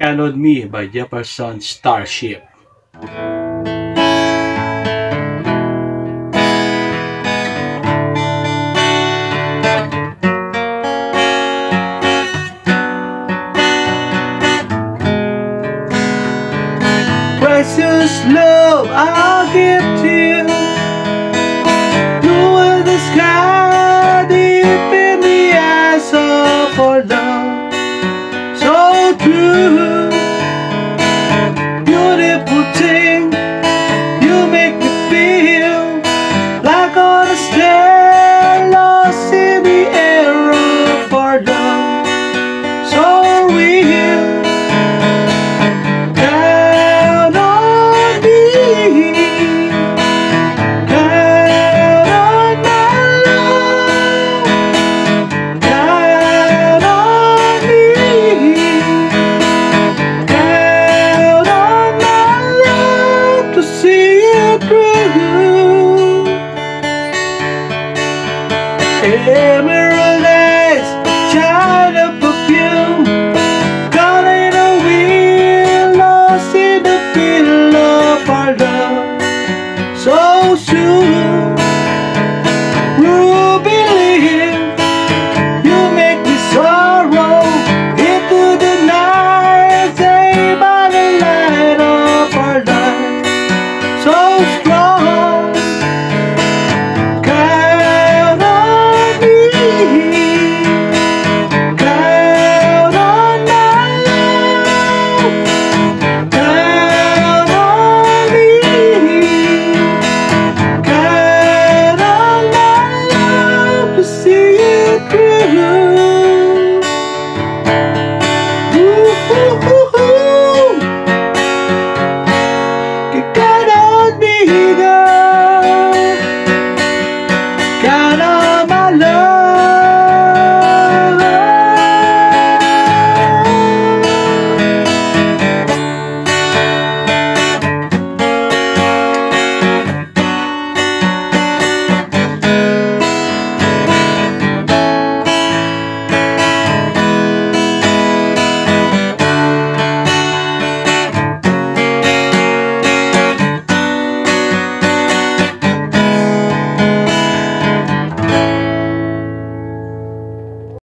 Count Me by Jefferson Starship. Amen.